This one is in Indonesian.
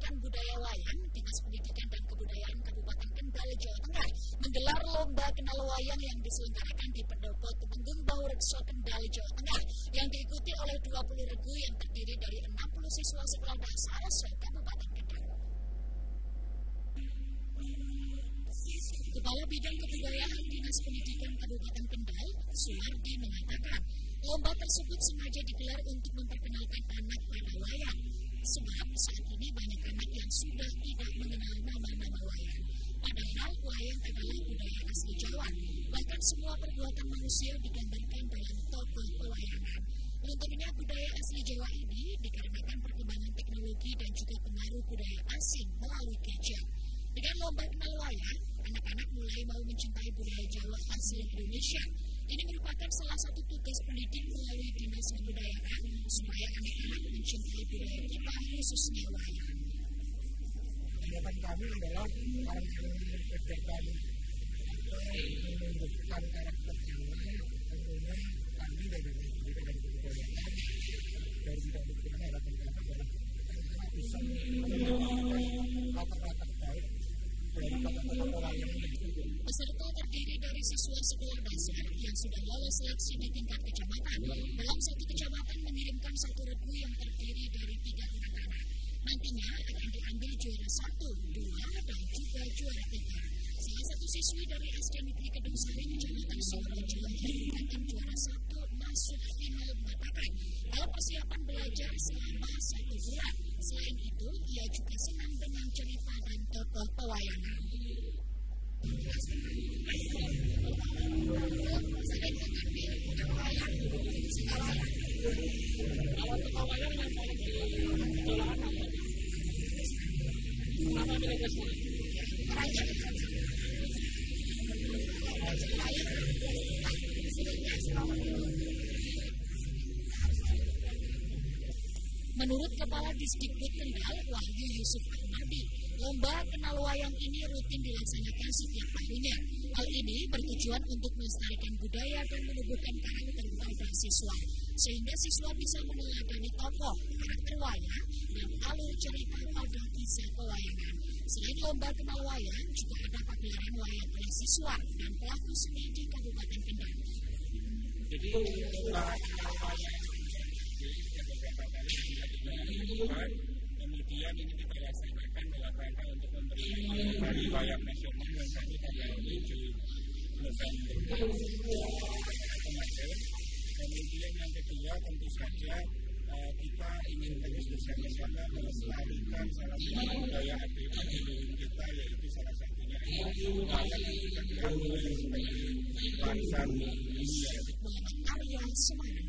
melestarikan budaya wayang, Dinas Pendidikan dan Kebudayaan Kabupaten Kendal, Jawa Tengah menggelar lomba kenal wayang yang diselenggarakan di Pendopo Temenggung Baurekso Kendal, Jawa Tengah yang diikuti oleh 20 regu yang terdiri dari 60 siswa sekolah dasar se-Kabupaten Kendal. Kepala Bidang Kebudayaan Dinas Pendidikan Kabupaten Kendal, Suwardi mengatakan, lomba tersebut sengaja digelar untuk memperkenalkan anak pada wayang. Sebab saat ini banyak anak yang sudah tidak mengenal nama-nama wayang. Padahal wayang adalah budaya asli Jawa. Bahkan semua perbuatan manusia digambarkan dalam tokoh pewayangan. Lunturnya budaya asli Jawa ini dikarenakan perkembangan teknologi dan juga pengaruh budaya asing melalui gadget. Dengan lomba kenal wayang, anak-anak mulai mau mencintai budaya Jawa asli Indonesia. Ini merupakan salah tugas pendidik melalui Dinas Kebudayaan supaya anak-anak mencintai budaya kita khususnya wayang. Harapan kami adalah orang yang atau menunjukkan karakter Jawa tentunya kami dari pendidikan dan kebudayaan dari bidang pendidikan harapan kami adalah bisa menunjukkan latar-latar baik dari kata-kata wayang ini. Peserta terdiri dari siswa sekolah dasar yang sudah lolos seleksi di tingkat kecamatan. Dalam satu kecamatan mengirimkan satu regu yang terdiri dari tiga anak-anak. Nantinya akan diambil juara satu, dua, dan juga juara tiga. Salah satu siswi dari SD Negeri Kedung Sari Kecamatan Jawa merupakan juara satu masuk final mengatakan kalau persiapan belajar selama satu bulan. Selain itu, ia juga senang dengan cerita dan tokoh pewayangan. Menurut Kepala Disdikbud Kendal, Wahyu Yusuf Ahmadi, lomba kenal wayang ini rutin dilaksanakan setiap tahunnya. Hal ini bertujuan untuk melestarikan budaya dan menumbuhkan karakter pada siswa, sehingga siswa bisa meneladani tokoh, karakter wayang, dan alur cerita pada kisah pewayangan. Selain lomba kenal wayang, juga ada pagelaran wayang oleh siswa dan pelaku seni di Kabupaten Kendal. Jadi kemudian ini kita laksanakan dalam rangka untuk memberi wayang nasional yang kami tanggal 7 November kemudian yang kedua tentu saja eh, kita ingin terus bersama-sama melestarikan salah satu budaya adik leluhur kita yaitu salah satunya wayang yang kita kenal sebagai warisan dunia Arya Semarang.